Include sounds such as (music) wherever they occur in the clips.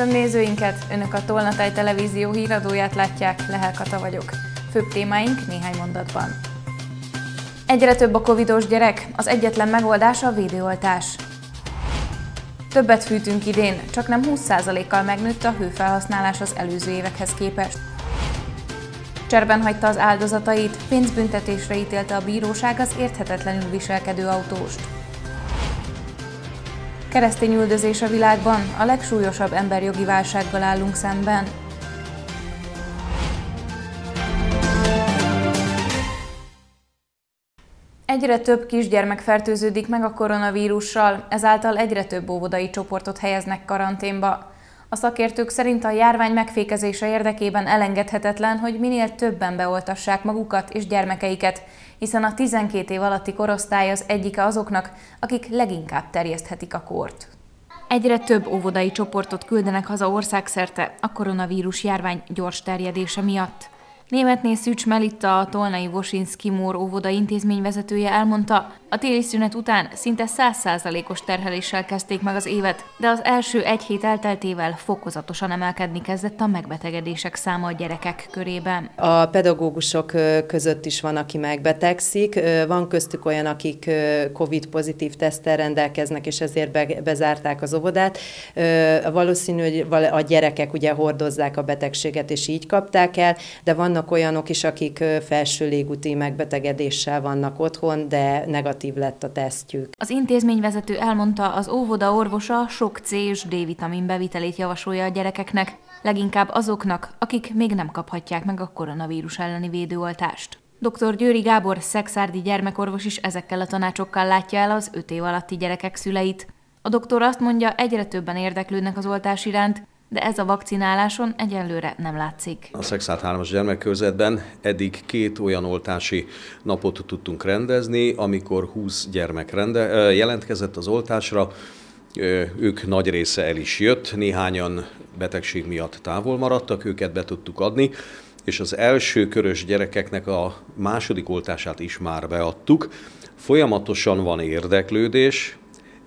Köszöntöm nézőinket! Önök a Tolnatáj Televízió híradóját látják, Lehel Kata vagyok. Főbb témáink néhány mondatban. Egyre több a covidos gyerek, az egyetlen megoldása a védőoltás. Többet fűtünk idén, csak nem 20%-kal megnőtt a hőfelhasználás az előző évekhez képest. Cserben hagyta az áldozatait, pénzbüntetésre ítélte a bíróság az érthetetlenül viselkedő autóst. Keresztény üldözés a világban, a legsúlyosabb emberjogi válsággal állunk szemben. Egyre több kisgyermek fertőződik meg a koronavírussal, ezáltal egyre több óvodai csoportot helyeznek karanténba. A szakértők szerint a járvány megfékezése érdekében elengedhetetlen, hogy minél többen beoltassák magukat és gyermekeiket, hiszen a 12 év alatti korosztály az egyike azoknak, akik leginkább terjeszthetik a kort. Egyre több óvodai csoportot küldenek haza országszerte a koronavírus járvány gyors terjedése miatt. Németné Szűcs Melitta, a Tolnai Vosinski Mór óvoda intézményvezetője elmondta, a téli szünet után szinte 100%-os terheléssel kezdték meg az évet, de az első egy hét elteltével fokozatosan emelkedni kezdett a megbetegedések száma a gyerekek körében. A pedagógusok között is van, aki megbetegszik, van köztük olyan, akik COVID-pozitív tesztel rendelkeznek, és ezért bezárták az óvodát. Valószínű, hogy a gyerekek ugye hordozzák a betegséget, és így kapták el, de vannak vannak olyanok is, akik felső légúti megbetegedéssel vannak otthon, de negatív lett a tesztjük. Az intézményvezető elmondta, az óvoda orvosa sok C és D-vitamin bevitelét javasolja a gyerekeknek, leginkább azoknak, akik még nem kaphatják meg a koronavírus elleni védőoltást. Dr. Győri Gábor szexárdi gyermekorvos is ezekkel a tanácsokkal látja el az 5 év alatti gyerekek szüleit. A doktor azt mondja, egyre többen érdeklődnek az oltás iránt, de ez a vakcináláson egyelőre nem látszik. A Szexát 3-as gyermekkörzetben eddig két olyan oltási napot tudtunk rendezni, amikor 20 gyermek rende, jelentkezett az oltásra, ők nagy része el is jött, néhányan betegség miatt távol maradtak, őket be tudtuk adni, és az első körös gyerekeknek a második oltását is már beadtuk. Folyamatosan van érdeklődés,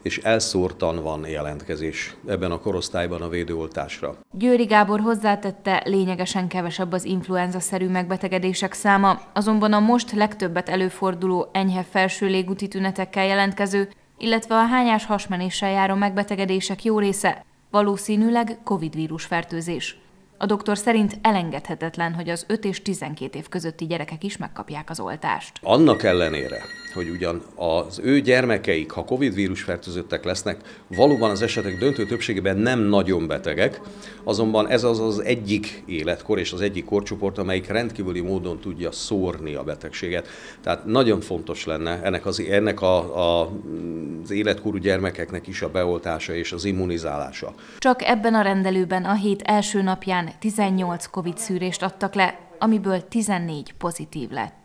és elszórtan van jelentkezés ebben a korosztályban a védőoltásra. Győri Gábor hozzátette, lényegesen kevesebb az influenza-szerű megbetegedések száma, azonban a most legtöbbet előforduló enyhe felső légúti tünetekkel jelentkező, illetve a hányás hasmenéssel járó megbetegedések jó része valószínűleg COVID vírus fertőzés. A doktor szerint elengedhetetlen, hogy az 5 és 12 év közötti gyerekek is megkapják az oltást. Annak ellenére, hogy ugyan az ő gyermekeik, ha Covid vírus fertőzöttek lesznek, valóban az esetek döntő többségében nem nagyon betegek, azonban ez az az egyik életkor és az egyik korcsoport, amelyik rendkívüli módon tudja szórni a betegséget. Tehát nagyon fontos lenne ennek az, ennek a, a, az életkorú gyermekeknek is a beoltása és az immunizálása. Csak ebben a rendelőben a hét első napján 18 Covid szűrést adtak le, amiből 14 pozitív lett.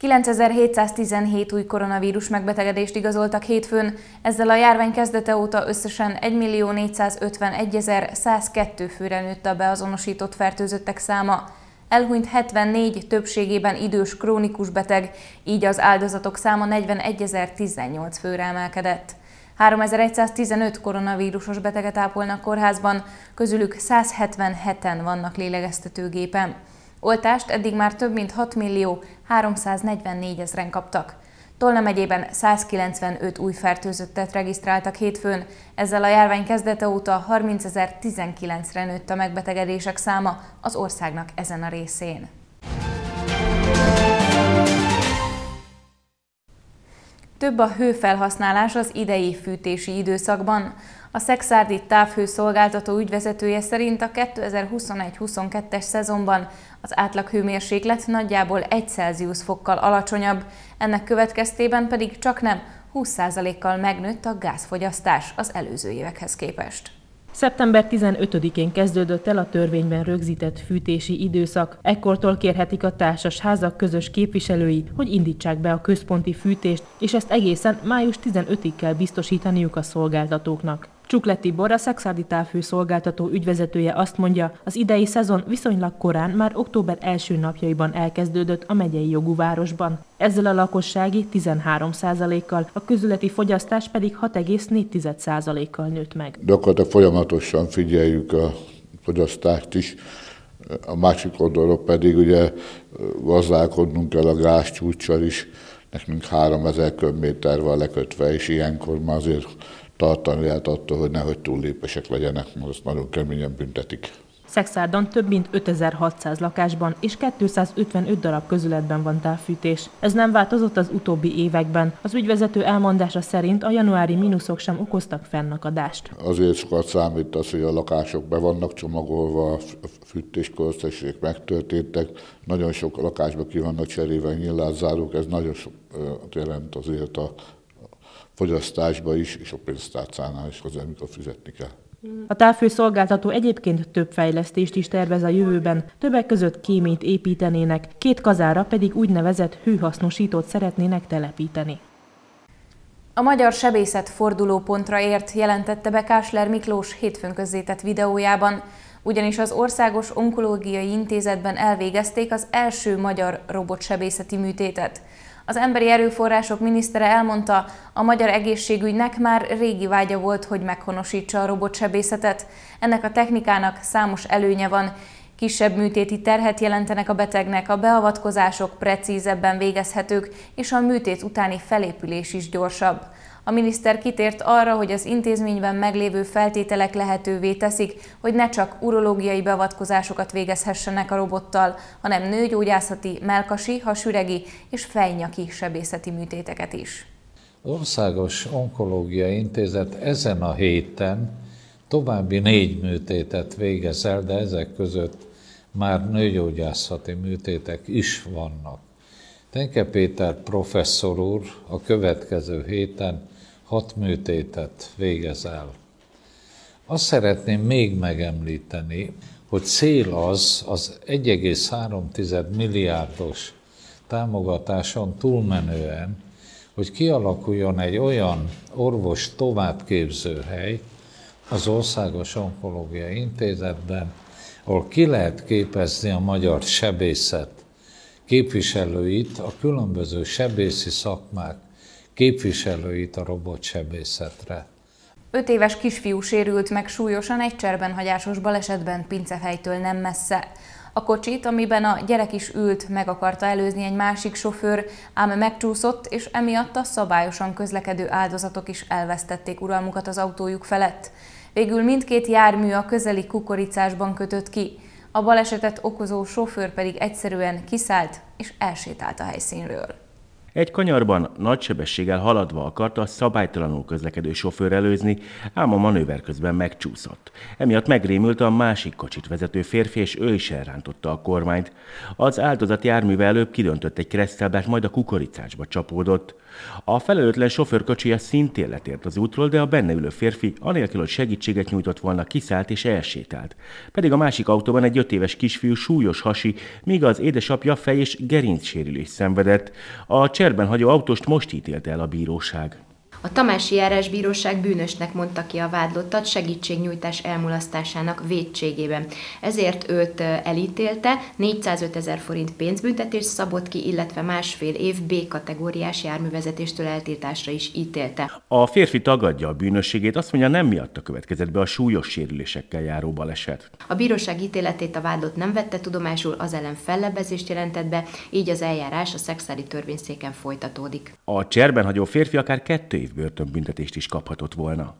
9717 új koronavírus megbetegedést igazoltak hétfőn, ezzel a járvány kezdete óta összesen 1.451.102 főre nőtt a beazonosított fertőzöttek száma. Elhunyt 74, többségében idős krónikus beteg, így az áldozatok száma 41.018 főre emelkedett. 3115 koronavírusos beteget ápolnak kórházban, közülük 177-en vannak lélegeztetőgépen. Oltást eddig már több mint 6 millió 344 ezeren kaptak. Tolna megyében 195 új fertőzöttet regisztráltak hétfőn, ezzel a járvány kezdete óta 30.019-re nőtt a megbetegedések száma az országnak ezen a részén. Több a hőfelhasználás az idei fűtési időszakban. A Szexárdi távhőszolgáltató ügyvezetője szerint a 2021-22-es szezonban az átlag hőmérséklet nagyjából 1 Celsius fokkal alacsonyabb, ennek következtében pedig csak nem 20%-kal megnőtt a gázfogyasztás az előző évekhez képest. Szeptember 15-én kezdődött el a törvényben rögzített fűtési időszak. Ekkortól kérhetik a társas házak közös képviselői, hogy indítsák be a központi fűtést, és ezt egészen május 15-ig kell biztosítaniuk a szolgáltatóknak. Csuklet Tibor, a Szexádi távfő szolgáltató ügyvezetője azt mondja, az idei szezon viszonylag korán, már október első napjaiban elkezdődött a megyei jogú városban. Ezzel a lakossági 13%-kal, a közületi fogyasztás pedig 6,4%-kal nőtt meg. Gyakorlatilag folyamatosan figyeljük a fogyasztást is, a másik oldalról pedig ugye gazdálkodnunk kell a gázcsúccsal is, nekünk 3000 köbméter van lekötve, és ilyenkor már azért tartani lehet attól, hogy nehogy túllépesek legyenek, mert azt nagyon keményen büntetik. Szexárdon több mint 5600 lakásban és 255 darab közületben van távfűtés. Ez nem változott az utóbbi években. Az ügyvezető elmondása szerint a januári mínuszok sem okoztak fennakadást. Azért sokat számít az, hogy a lakások be vannak csomagolva, a fűtésköztességek megtörténtek, nagyon sok lakásban ki vannak cseréve nyilázzárók, ez nagyon sok jelent azért a fogyasztásba is, és a pénztárcánál is az, amikor fizetni kell. A távfőszolgáltató egyébként több fejlesztést is tervez a jövőben, többek között kéményt építenének, két kazára pedig úgynevezett hőhasznosítót szeretnének telepíteni. A magyar sebészet fordulópontra ért, jelentette be Kásler Miklós hétfőn közzétett videójában, ugyanis az Országos Onkológiai Intézetben elvégezték az első magyar robotsebészeti műtétet. Az emberi erőforrások minisztere elmondta, a magyar egészségügynek már régi vágya volt, hogy meghonosítsa a robotsebészetet. Ennek a technikának számos előnye van, Kisebb műtéti terhet jelentenek a betegnek, a beavatkozások precízebben végezhetők, és a műtét utáni felépülés is gyorsabb. A miniszter kitért arra, hogy az intézményben meglévő feltételek lehetővé teszik, hogy ne csak urológiai beavatkozásokat végezhessenek a robottal, hanem nőgyógyászati, melkasi, hasüregi és fejnyaki sebészeti műtéteket is. Az Országos Onkológiai Intézet ezen a héten további négy műtétet végez el, de ezek között már nőgyógyászati műtétek is vannak. Tenke Péter professzor úr a következő héten hat műtétet végez el. Azt szeretném még megemlíteni, hogy cél az az 1,3 milliárdos támogatáson túlmenően, hogy kialakuljon egy olyan orvos továbbképző hely az Országos Onkológiai Intézetben, ahol ki lehet képezni a magyar sebészet képviselőit, a különböző sebészi szakmák képviselőit a robotsebészetre. Öt éves kisfiú sérült meg súlyosan egy cserbenhagyásos balesetben Pincefejtől nem messze. A kocsit, amiben a gyerek is ült, meg akarta előzni egy másik sofőr, ám megcsúszott, és emiatt a szabályosan közlekedő áldozatok is elvesztették uralmukat az autójuk felett. Végül mindkét jármű a közeli kukoricásban kötött ki. A balesetet okozó sofőr pedig egyszerűen kiszállt és elsétált a helyszínről. Egy kanyarban nagy sebességgel haladva akarta a szabálytalanul közlekedő sofőr előzni, ám a manőver közben megcsúszott. Emiatt megrémült a másik kocsit vezető férfi, és ő is elrántotta a kormányt. Az áldozat járműve előbb kidöntött egy keresztelbát, majd a kukoricásba csapódott. A felelőtlen sofőrkocsija szintén letért az útról, de a benne ülő férfi, anélkül, hogy segítséget nyújtott volna, kiszállt és elsétált. Pedig a másik autóban egy öt éves kisfiú súlyos hasi, míg az édesapja fej és gerincsérülés szenvedett. A cserben hagyó autóst most ítélte el a bíróság. A Tamási Járásbíróság bűnösnek mondta ki a vádlottat segítségnyújtás elmulasztásának védségében. Ezért őt elítélte, 405 ezer forint pénzbüntetés szabott ki, illetve másfél év B-kategóriás járművezetéstől eltiltásra is ítélte. A férfi tagadja a bűnösségét, azt mondja nem miatta következett be a súlyos sérülésekkel járó baleset. A bíróság ítéletét a vádlott nem vette tudomásul, az ellen fellebbezést jelentett be, így az eljárás a szexári törvényszéken folytatódik. A cserben hagyó férfi akár kettő év év börtönbüntetést is kaphatott volna.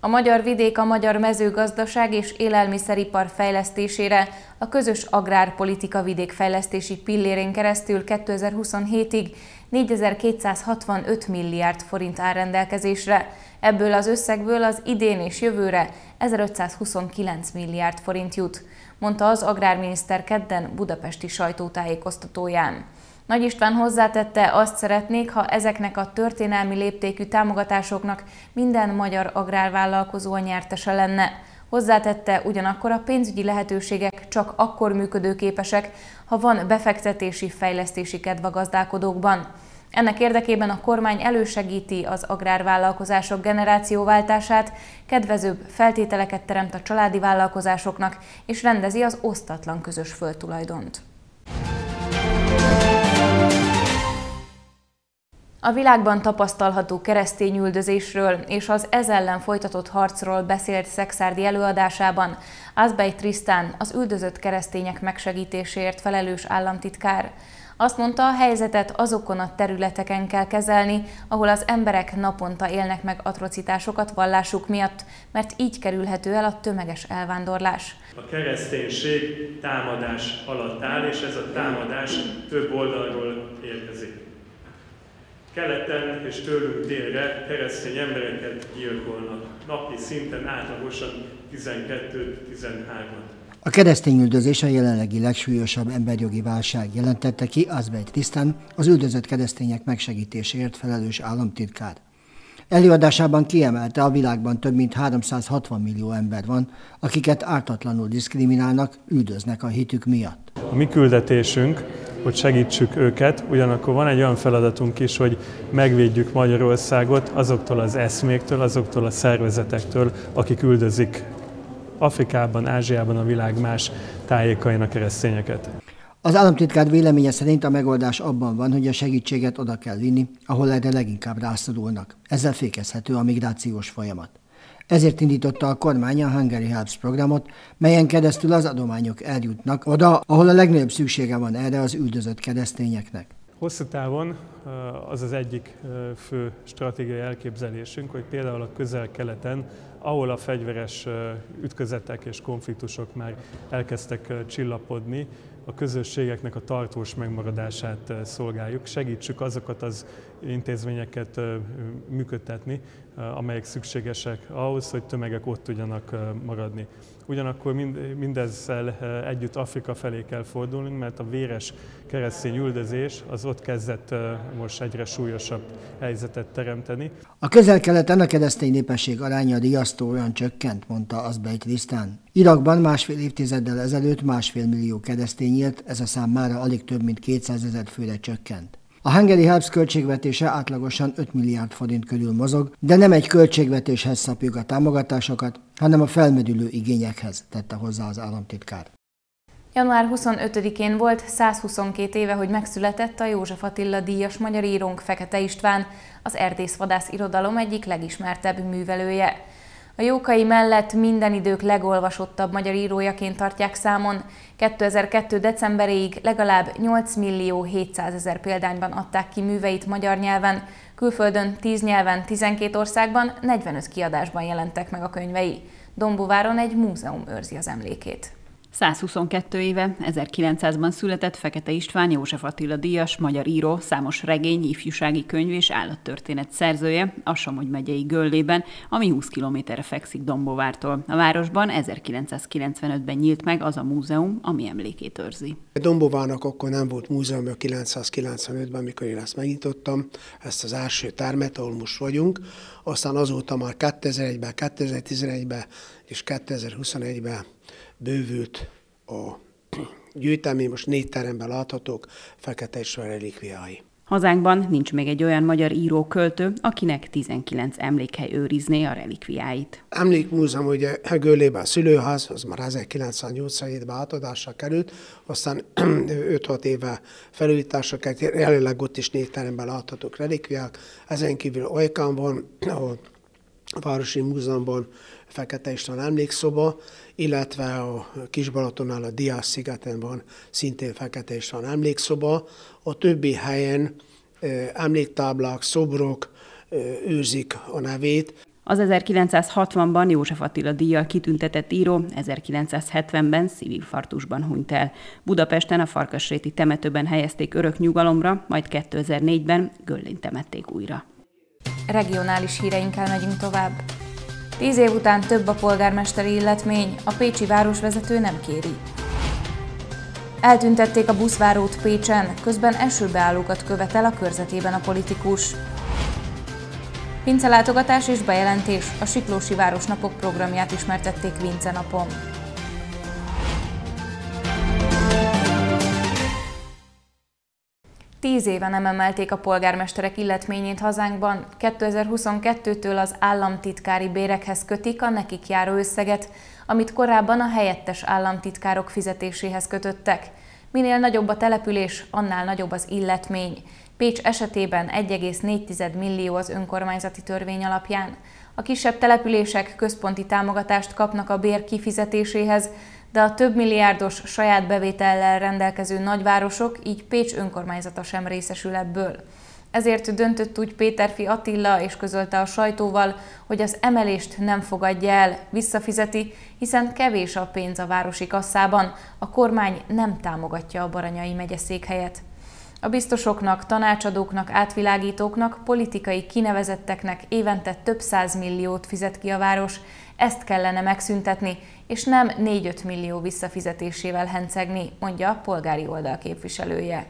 A magyar vidék a magyar mezőgazdaság és élelmiszeripar fejlesztésére a közös agrárpolitika vidékfejlesztési pillérén keresztül 2027-ig 4265 milliárd forint áll rendelkezésre. Ebből az összegből az idén és jövőre 1529 milliárd forint jut, mondta az agrárminiszter kedden budapesti sajtótájékoztatóján. Nagy István hozzátette, azt szeretnék, ha ezeknek a történelmi léptékű támogatásoknak minden magyar agrárvállalkozó a nyertese lenne. Hozzátette, ugyanakkor a pénzügyi lehetőségek csak akkor működőképesek, ha van befektetési, fejlesztési kedv a gazdálkodókban. Ennek érdekében a kormány elősegíti az agrárvállalkozások generációváltását, kedvezőbb feltételeket teremt a családi vállalkozásoknak, és rendezi az osztatlan közös földtulajdont. A világban tapasztalható keresztény üldözésről és az ez ellen folytatott harcról beszélt Szexárdi előadásában Azbej Trisztán, az üldözött keresztények megsegítéséért felelős államtitkár. Azt mondta, a helyzetet azokon a területeken kell kezelni, ahol az emberek naponta élnek meg atrocitásokat vallásuk miatt, mert így kerülhető el a tömeges elvándorlás. A kereszténység támadás alatt áll, és ez a támadás több oldalról érkezik. Keleten és tőlünk délre keresztény embereket gyilkolnak. Napi szinten átlagosan 12-13-at. A keresztény üldözés a jelenlegi legsúlyosabb emberjogi válság jelentette ki Azbejt Tisztán, az üldözött keresztények megsegítéséért felelős államtitkár. Előadásában kiemelte, a világban több mint 360 millió ember van, akiket ártatlanul diszkriminálnak, üldöznek a hitük miatt. A mi küldetésünk, hogy segítsük őket, ugyanakkor van egy olyan feladatunk is, hogy megvédjük Magyarországot azoktól az eszméktől, azoktól a szervezetektől, akik üldözik Afrikában, Ázsiában, a világ más tájékain a keresztényeket. Az államtitkár véleménye szerint a megoldás abban van, hogy a segítséget oda kell vinni, ahol erre leginkább rászorulnak. Ezzel fékezhető a migrációs folyamat. Ezért indította a kormány a Hungary Helps programot, melyen keresztül az adományok eljutnak oda, ahol a legnagyobb szüksége van erre az üldözött keresztényeknek. Hosszú távon az az egyik fő stratégiai elképzelésünk, hogy például a közel-keleten, ahol a fegyveres ütközetek és konfliktusok már elkezdtek csillapodni, a közösségeknek a tartós megmaradását szolgáljuk. Segítsük azokat az intézményeket működtetni, amelyek szükségesek ahhoz, hogy tömegek ott tudjanak maradni. Ugyanakkor mindezzel együtt Afrika felé kell fordulnunk, mert a véres keresztény üldözés az ott kezdett most egyre súlyosabb helyzetet teremteni. A közel-keleten a keresztény népesség aránya olyan csökkent, mondta Azbej Krisztán. Irakban másfél évtizeddel ezelőtt másfél millió keresztény élt, ez a szám már alig több mint 200 ezer főre csökkent. A Hungary Helps költségvetése átlagosan 5 milliárd forint körül mozog, de nem egy költségvetéshez szapjuk a támogatásokat, hanem a felmerülő igényekhez, tette hozzá az államtitkár. Január 25-én volt 122 éve, hogy megszületett a József Attila díjas magyar írónk Fekete István, az erdészvadász irodalom egyik legismertebb művelője. A Jókai mellett minden idők legolvasottabb magyar írójaként tartják számon. 2002. decemberéig legalább 8 millió 700 ezer példányban adták ki műveit magyar nyelven, külföldön 10 nyelven, 12 országban, 45 kiadásban jelentek meg a könyvei. Dombováron egy múzeum őrzi az emlékét. 122 éve, 1900-ban született Fekete István József Attila díjas, magyar író, számos regény, ifjúsági könyv és állattörténet szerzője a Somogy megyei Göllében, ami 20 kilométerre fekszik Dombovártól. A városban 1995-ben nyílt meg az a múzeum, ami emlékét őrzi. Dombovának akkor nem volt múzeum, 995-ben, amikor én ezt megnyitottam, ezt az első termet, ahol most vagyunk. Aztán azóta már 2001-ben, 2011-ben és 2021-ben bővült a (clears throat) gyűjtemény, most négy teremben láthatók, Fekete és relikviái. Hazánkban nincs még egy olyan magyar író-költő, akinek 19 emlékhely őrizné a relikviáit. Emlékmúzeum ugye Göllében a szülőház, az már 1987-ben átadásra került, aztán (clears throat) 5-6 éve felújításra került, jelenleg ott is négy teremben láthatók relikviák, ezen kívül Olykán van, ahol a Városi Múzeumban Fekete István emlékszoba, illetve a Kisbalatonnál a Diás szigeten van szintén Fekete István emlékszoba. A többi helyen emléktáblák, szobrok őrzik a nevét. Az 1960-ban József Attila díjjal kitüntetett író 1970-ben szívinfarktusban hunyt el. Budapesten a Farkasréti temetőben helyezték örök nyugalomra, majd 2004-ben Göllén temették újra. Regionális híreinkkel megyünk tovább. Tíz év után több a polgármesteri illetmény, a pécsi városvezető nem kéri. Eltüntették a buszvárót Pécsen, közben esőbeállókat követel a körzetében a politikus. Pincelátogatás és bejelentés, a Siklósi Városnapok programját ismertették Vince napon. Tíz éve nem emelték a polgármesterek illetményét hazánkban, 2022-től az államtitkári bérekhez kötik a nekik járó összeget, amit korábban a helyettes államtitkárok fizetéséhez kötöttek. Minél nagyobb a település, annál nagyobb az illetmény. Pécs esetében 1,4 millió az önkormányzati törvény alapján. A kisebb települések központi támogatást kapnak a bér kifizetéséhez, de a több milliárdos saját bevétellel rendelkező nagyvárosok, így Pécs önkormányzata sem részesül ebből. Ezért döntött úgy Péterfi Attila és közölte a sajtóval, hogy az emelést nem fogadja el, visszafizeti, hiszen kevés a pénz a városi kasszában, a kormány nem támogatja a Baranyai megyeszékhelyet. A biztosoknak, tanácsadóknak, átvilágítóknak, politikai kinevezetteknek évente több milliót fizet ki a város, ezt kellene megszüntetni, és nem 4-5 millió visszafizetésével hencegni, mondja a polgári oldal képviselője.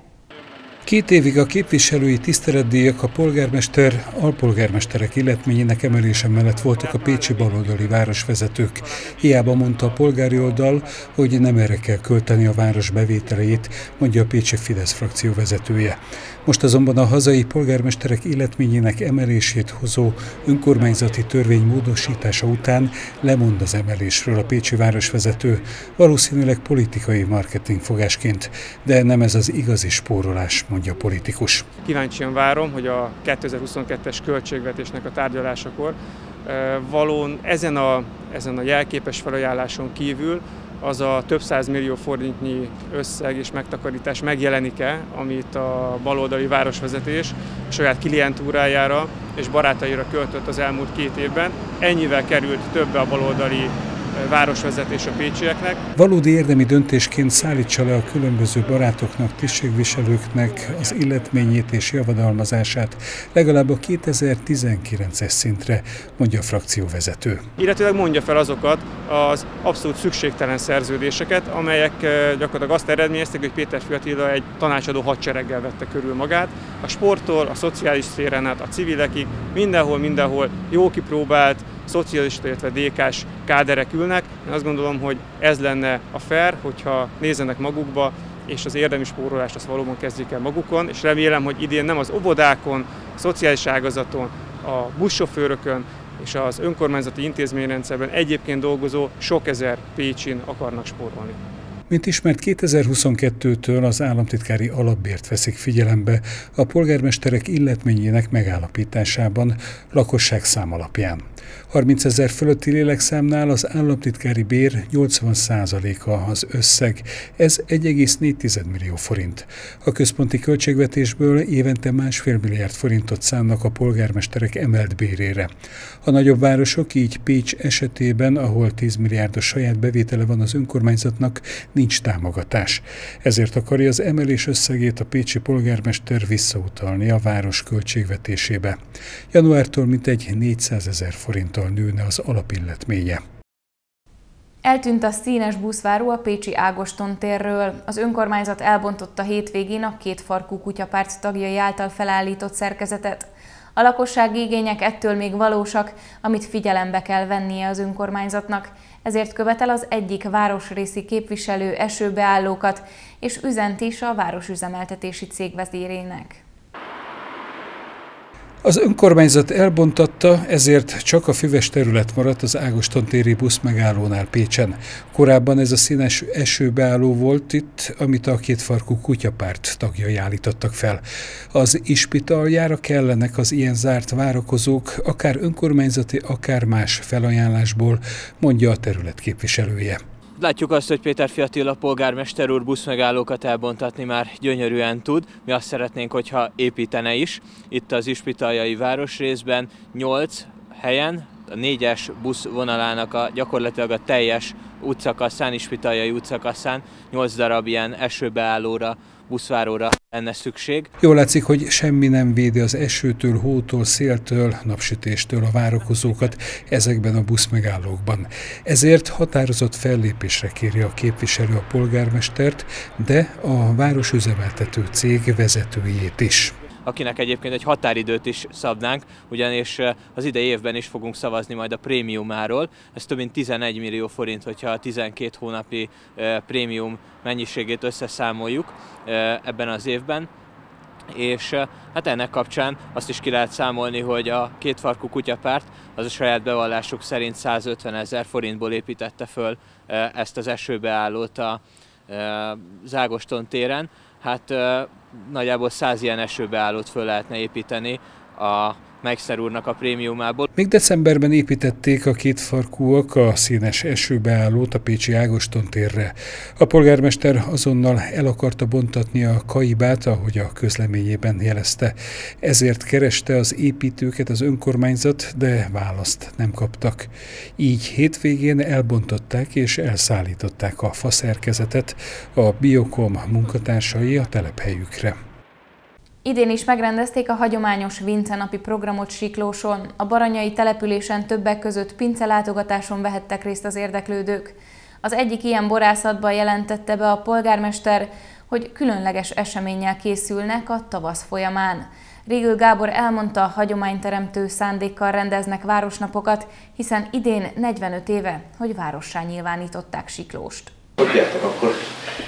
Két évig a képviselői tiszteletdíjak a polgármester, alpolgármesterek illetményének emelése mellett voltak a pécsi baloldali városvezetők. Hiába mondta a polgári oldal, hogy nem erre kell költeni a város bevételeit, mondja a pécsi Fidesz frakció vezetője. Most azonban a hazai polgármesterek életményének emelését hozó önkormányzati törvény módosítása után lemond az emelésről a pécsi városvezető, valószínűleg politikai marketingfogásként, de nem ez az igazi spórolás, mondja a politikus. Kíváncsian várom, hogy a 2022-es költségvetésnek a tárgyalásakor valón ezen a, ezen a jelképes felajánláson kívül az a több millió forintnyi összeg és megtakarítás megjelenik-e, amit a baloldali városvezetés a saját klientúrájára és barátaira költött az elmúlt két évben. Ennyivel került többe a baloldali városvezetés a pécsieknek. Valódi érdemi döntésként szállítsa le a különböző barátoknak, tisztségviselőknek az illetményét és javadalmazását legalább a 2019-es szintre, mondja a frakcióvezető. Illetőleg mondja fel azokat az abszolút szükségtelen szerződéseket, amelyek eh, gyakorlatilag azt eredményeztek, hogy Péter Fiatila egy tanácsadó hadsereggel vette körül magát. A sporttól, a szociális szférán át, a civilekig, mindenhol, mindenhol jó kipróbált, szocialista, illetve DK-s káderek ülnek. Én azt gondolom, hogy ez lenne a fair, hogyha nézzenek magukba, és az érdemi spórolást azt valóban kezdjék el magukon, és remélem, hogy idén nem az óvodákon, a szociális ágazaton, a buszsofőrökön és az önkormányzati intézményrendszerben egyébként dolgozó sok ezer Pécsin akarnak spórolni. Mint ismert, 2022-től az államtitkári alapbért veszik figyelembe a polgármesterek illetményének megállapításában lakosság szám alapján. 30 ezer fölötti lélekszámnál az államtitkári bér 80%-a az összeg, ez 1,4 millió forint. A központi költségvetésből évente másfél milliárd forintot szánnak a polgármesterek emelt bérére. A nagyobb városok, így Pécs esetében, ahol 10 milliárdos saját bevétele van az önkormányzatnak, nincs támogatás. Ezért akarja az emelés összegét a pécsi polgármester visszautalni a város költségvetésébe. Januártól mintegy 400 ezer forinttal nőne az alapilletménye. Eltűnt a színes buszváró a Pécsi Ágoston térről. Az önkormányzat elbontotta hétvégén a két farkú kutyapárt tagjai által felállított szerkezetet. A lakossági igények ettől még valósak, amit figyelembe kell vennie az önkormányzatnak ezért követel az egyik városrészi képviselő esőbeállókat, és üzent is a városüzemeltetési cég vezérének. Az önkormányzat elbontatta, ezért csak a füves terület maradt az Ágoston téri busz megállónál Pécsen. Korábban ez a színes esőbeálló volt itt, amit a kétfarkú kutyapárt tagjai állítottak fel. Az ispitaljára kellenek az ilyen zárt várakozók, akár önkormányzati, akár más felajánlásból, mondja a terület képviselője. Látjuk azt, hogy Péter Fiatilla polgármester úr buszmegállókat elbontatni már gyönyörűen tud. Mi azt szeretnénk, hogyha építene is. Itt az Ispitaljai városrészben 8 helyen, a négyes busz vonalának a gyakorlatilag a teljes útszakaszán, Ispitaljai útszakaszán 8 darab ilyen esőbeállóra buszváróra lenne szükség. Jól látszik, hogy semmi nem védi az esőtől, hótól, széltől, napsütéstől a várakozókat ezekben a buszmegállókban. Ezért határozott fellépésre kéri a képviselő a polgármestert, de a városüzemeltető cég vezetőjét is akinek egyébként egy határidőt is szabnánk, ugyanis az idei évben is fogunk szavazni majd a prémiumáról. Ez több mint 11 millió forint, hogyha a 12 hónapi prémium mennyiségét összeszámoljuk ebben az évben és hát ennek kapcsán azt is ki lehet számolni, hogy a kétfarkú kutyapárt az a saját bevallásuk szerint 150 ezer forintból építette föl ezt az esőbeállót a Zágoston téren. Hát nagyjából 100 ilyen esőbeállót föl lehetne építeni a Meixer úrnak a prémiumából. Még decemberben építették a két farkúak a színes esőbeállót a Pécsi Ágoston térre. A polgármester azonnal el akarta bontatni a kaibát, ahogy a közleményében jelezte. Ezért kereste az építőket az önkormányzat, de választ nem kaptak. Így hétvégén elbontották és elszállították a faszerkezetet a Biokom munkatársai a telephelyükre. Idén is megrendezték a hagyományos Vince napi programot Siklóson. A baranyai településen többek között pince látogatáson vehettek részt az érdeklődők. Az egyik ilyen borászatban jelentette be a polgármester, hogy különleges eseménnyel készülnek a tavasz folyamán. Régül Gábor elmondta, hagyományteremtő szándékkal rendeznek városnapokat, hiszen idén 45 éve, hogy várossá nyilvánították Siklóst. Hogy akkor?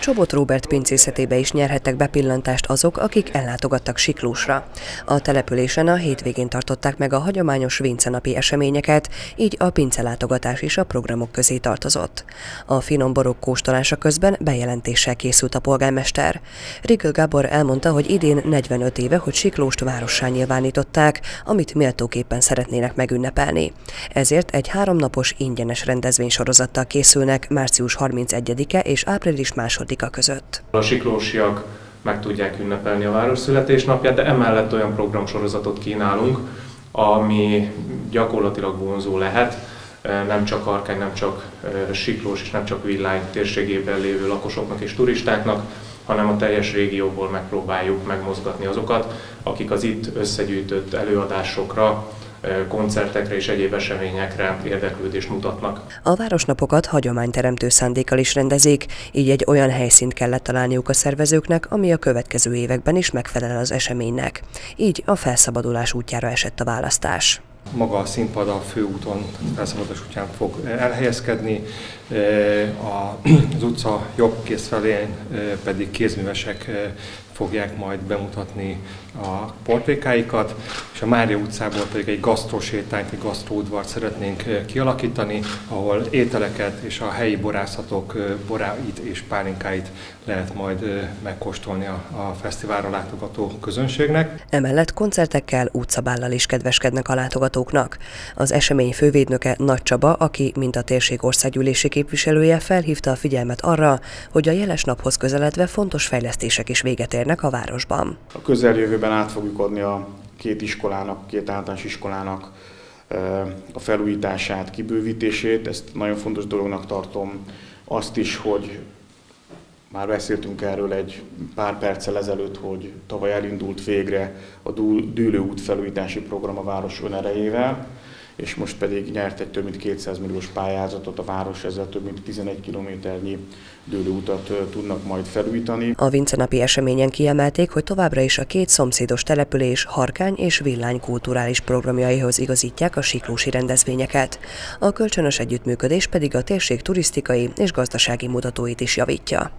Csobot Robert pincészetébe is nyerhettek bepillantást azok, akik ellátogattak Siklósra. A településen a hétvégén tartották meg a hagyományos vincenapi eseményeket, így a pincelátogatás is a programok közé tartozott. A finom borok kóstolása közben bejelentéssel készült a polgármester. Rigel Gábor elmondta, hogy idén 45 éve, hogy Siklóst várossá nyilvánították, amit méltóképpen szeretnének megünnepelni. Ezért egy háromnapos ingyenes rendezvénysorozattal készülnek március 31-e és április 2 a között. A siklósiak meg tudják ünnepelni a város születésnapját, de emellett olyan programsorozatot kínálunk, ami gyakorlatilag vonzó lehet, nem csak Arkány, nem csak Siklós és nem csak Villány térségében lévő lakosoknak és turistáknak, hanem a teljes régióból megpróbáljuk megmozgatni azokat, akik az itt összegyűjtött előadásokra koncertekre és egyéb eseményekre érdeklődést mutatnak. A városnapokat hagyományteremtő szándékkal is rendezik, így egy olyan helyszínt kellett találniuk a szervezőknek, ami a következő években is megfelel az eseménynek. Így a felszabadulás útjára esett a választás maga a színpad a főúton, felszabadulás útján fog elhelyezkedni, az utca jobb kész felén pedig kézművesek fogják majd bemutatni a portrékáikat, és a Mária utcából pedig egy gasztrosétányt, egy gasztróudvart szeretnénk kialakítani, ahol ételeket és a helyi borászatok boráit és pálinkáit lehet majd megkóstolni a, a fesztiválra látogató közönségnek. Emellett koncertekkel, útszabállal is kedveskednek a látogatóknak. Az esemény fővédnöke Nagy Csaba, aki, mint a térség országgyűlési képviselője, felhívta a figyelmet arra, hogy a jeles naphoz közeledve fontos fejlesztések is véget érnek a városban. A közeljövőben évben át fogjuk adni a két iskolának, két általános iskolának a felújítását, kibővítését. Ezt nagyon fontos dolognak tartom. Azt is, hogy már beszéltünk erről egy pár perccel ezelőtt, hogy tavaly elindult végre a Dűlő út felújítási program a város önerejével és most pedig nyert egy több mint 200 milliós pályázatot a város, ezzel több mint 11 kilométernyi dőlőutat tudnak majd felújítani. A Vincenapi eseményen kiemelték, hogy továbbra is a két szomszédos település Harkány és Villány kulturális programjaihoz igazítják a siklósi rendezvényeket. A kölcsönös együttműködés pedig a térség turisztikai és gazdasági mutatóit is javítja.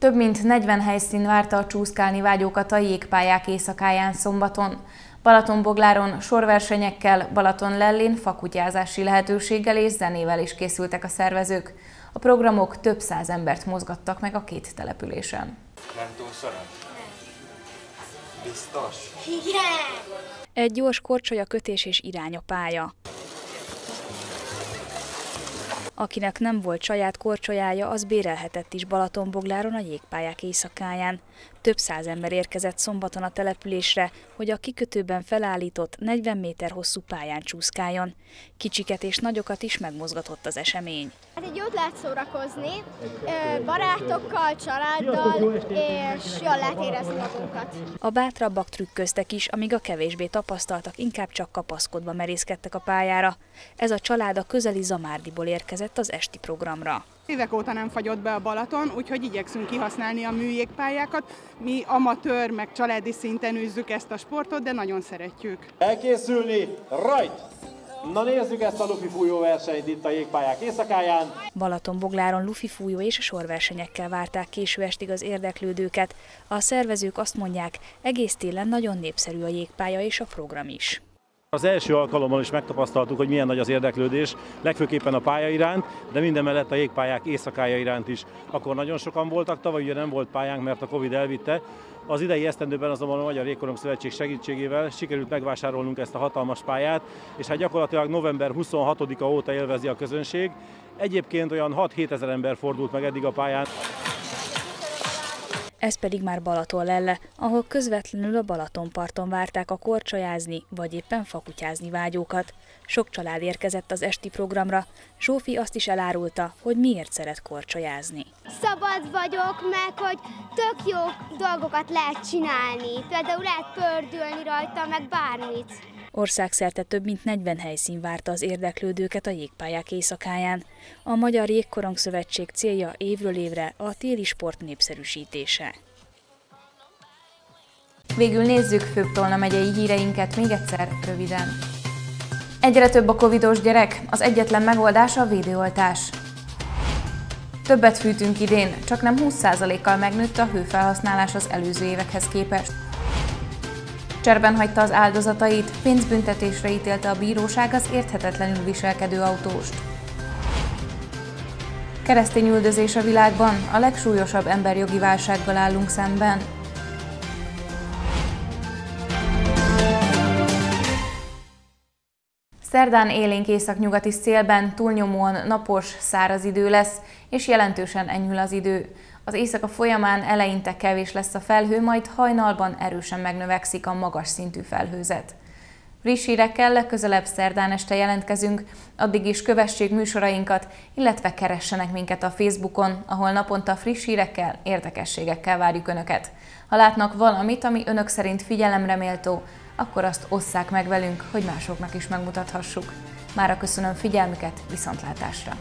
Több mint 40 helyszín várta a csúszkálni vágyókat a jégpályák éjszakáján szombaton. Balatonbogláron sorversenyekkel, Balaton Lellén fakutyázási lehetőséggel és zenével is készültek a szervezők. A programok több száz embert mozgattak meg a két településen. Nem túl Biztos? Igen! Egy gyors korcsolya kötés és irány a pálya. Akinek nem volt saját korcsolyája, az bérelhetett is Balatonbogláron a jégpályák éjszakáján. Több száz ember érkezett szombaton a településre, hogy a kikötőben felállított 40 méter hosszú pályán csúszkáljon. Kicsiket és nagyokat is megmozgatott az esemény. Hát egy jót lehet szórakozni, barátokkal, családdal, és jól lehet érezni magunkat. A bátrabbak trükköztek is, amíg a kevésbé tapasztaltak, inkább csak kapaszkodva merészkedtek a pályára. Ez a család a közeli Zamárdiból érkezett az esti programra. Évek óta nem fagyott be a Balaton, úgyhogy igyekszünk kihasználni a műjégpályákat. Mi amatőr, meg családi szinten űzzük ezt a sportot, de nagyon szeretjük. Elkészülni, rajt! Na nézzük ezt a lufi fújó versenyt itt a jégpályák éjszakáján. Balatonbogláron lufi fújó és a sorversenyekkel várták késő estig az érdeklődőket. A szervezők azt mondják, egész télen nagyon népszerű a jégpálya és a program is. Az első alkalommal is megtapasztaltuk, hogy milyen nagy az érdeklődés, legfőképpen a pálya iránt, de minden mellett a jégpályák éjszakája iránt is. Akkor nagyon sokan voltak, tavaly ugye nem volt pályánk, mert a Covid elvitte. Az idei esztendőben azonban a Magyar Jégkorong Szövetség segítségével sikerült megvásárolnunk ezt a hatalmas pályát, és hát gyakorlatilag november 26-a óta élvezi a közönség. Egyébként olyan 6-7 ezer ember fordult meg eddig a pályán. Ez pedig már Balaton lelle, ahol közvetlenül a Balatonparton várták a korcsolyázni vagy éppen fakutyázni vágyókat. Sok család érkezett az esti programra. Zsófi azt is elárulta, hogy miért szeret korcsolyázni. Szabad vagyok, meg hogy tök jó dolgokat lehet csinálni. Például lehet pördülni rajta, meg bármit. Országszerte több mint 40 helyszín várta az érdeklődőket a jégpályák éjszakáján. A Magyar Jégkorong Szövetség célja évről évre a téli sport népszerűsítése. Végül nézzük főbb Tolna megyei híreinket még egyszer röviden. Egyre több a covidos gyerek, az egyetlen megoldás a védőoltás. Többet fűtünk idén, csak nem 20%-kal megnőtt a hőfelhasználás az előző évekhez képest. Cserben hagyta az áldozatait, pénzbüntetésre ítélte a bíróság az érthetetlenül viselkedő autóst. Keresztény üldözés a világban, a legsúlyosabb emberjogi válsággal állunk szemben. Szerdán élénk északnyugati szélben túlnyomóan napos, száraz idő lesz, és jelentősen enyhül az idő. Az éjszaka folyamán eleinte kevés lesz a felhő, majd hajnalban erősen megnövekszik a magas szintű felhőzet. Friss hírekkel legközelebb szerdán este jelentkezünk, addig is kövessék műsorainkat, illetve keressenek minket a Facebookon, ahol naponta friss hírekkel, érdekességekkel várjuk Önöket. Ha látnak valamit, ami Önök szerint figyelemre méltó, akkor azt osszák meg velünk, hogy másoknak is megmutathassuk. Mára köszönöm figyelmüket, viszontlátásra!